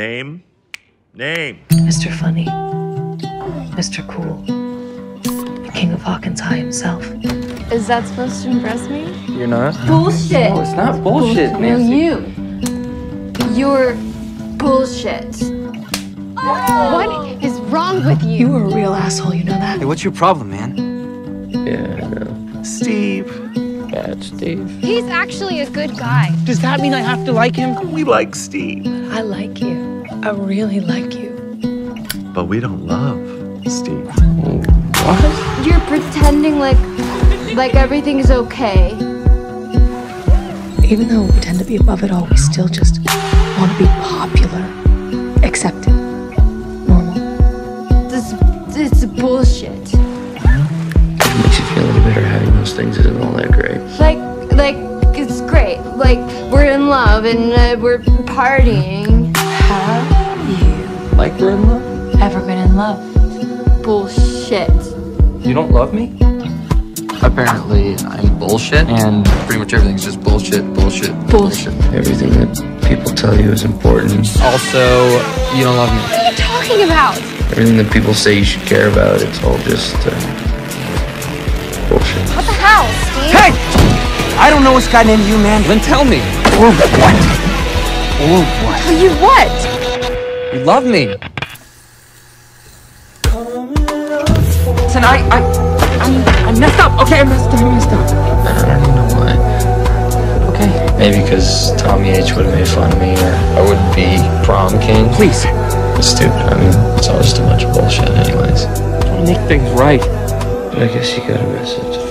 Name? Name. Mr. Funny, Mr. Cool, the King of Hawkins High himself. Is that supposed to impress me? You're not? Bullshit. No, it's not bullshit, No, Nancy. you. You're bullshit. What is wrong with you? You were a real asshole, you know that? Hey, what's your problem, man? Yeah, I know. Steve. Bad Steve. He's actually a good guy. Does that mean I have to like him? We like Steve. I like you. I really like you. But we don't love Steve. What? You're pretending like like everything's okay. Even though we pretend to be above it all, we still just want to be popular, accepted, normal. This it's bullshit. It makes you feel any better having those things isn't all that great. Like like it's great. Like we're in love and uh, we're partying. Have you Like we're in love? ever been in love? Bullshit. You don't love me? Apparently, I'm bullshit, and pretty much everything's just bullshit, bullshit, Bullshit. Everything that people tell you is important. Also, you don't love me. What are you talking about? Everything that people say you should care about, it's all just uh, bullshit. What the hell, Steve? Hey! I don't know what's got into you, man. Then tell me. Or what? Or what? You what? You love me. Listen, I, I, I, I messed up. Okay, I messed up. I messed up. I don't even know why. Okay. Maybe because Tommy H would have made fun of me, or I wouldn't be prom king. Please. It's stupid. I mean, it's all just a bunch of bullshit, anyways. To make things right. But I guess you gotta miss it